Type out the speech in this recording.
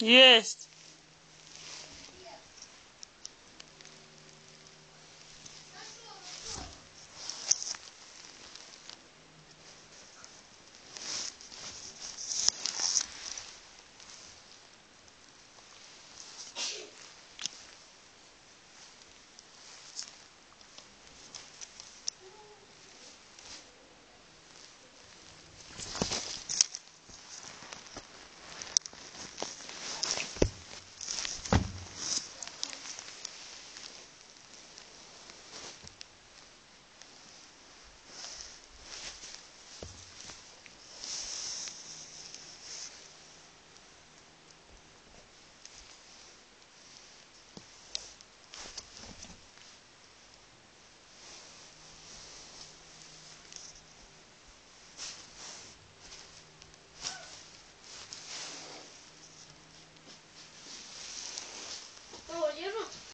Jest.